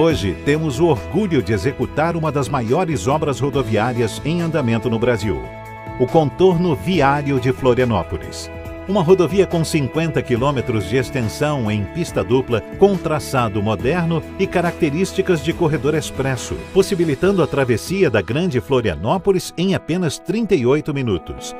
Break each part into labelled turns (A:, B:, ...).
A: Hoje temos o orgulho de executar uma das maiores obras rodoviárias em andamento no Brasil, o contorno viário de Florianópolis. Uma rodovia com 50 quilômetros de extensão em pista dupla, com traçado moderno e características de corredor expresso, possibilitando a travessia da Grande Florianópolis em apenas 38 minutos.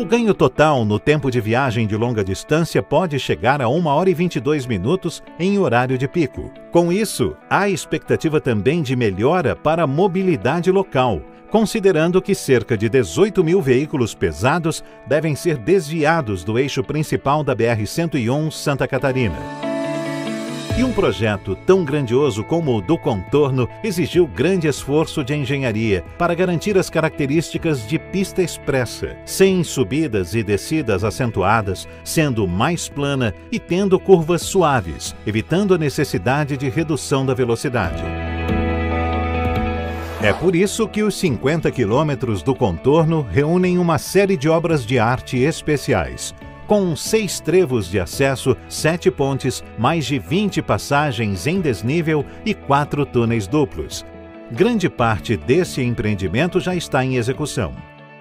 A: O ganho total no tempo de viagem de longa distância pode chegar a 1 hora e 22 minutos em horário de pico. Com isso, há expectativa também de melhora para a mobilidade local, considerando que cerca de 18 mil veículos pesados devem ser desviados do eixo principal da BR-101 Santa Catarina. E um projeto tão grandioso como o do contorno exigiu grande esforço de engenharia para garantir as características de pista expressa, sem subidas e descidas acentuadas, sendo mais plana e tendo curvas suaves, evitando a necessidade de redução da velocidade. É por isso que os 50 quilômetros do contorno reúnem uma série de obras de arte especiais, com seis trevos de acesso, sete pontes, mais de 20 passagens em desnível e quatro túneis duplos. Grande parte desse empreendimento já está em execução.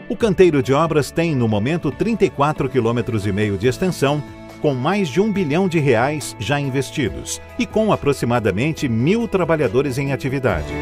A: O canteiro de obras tem, no momento, 34,5 km de extensão, com mais de um bilhão de reais já investidos e com aproximadamente mil trabalhadores em atividade.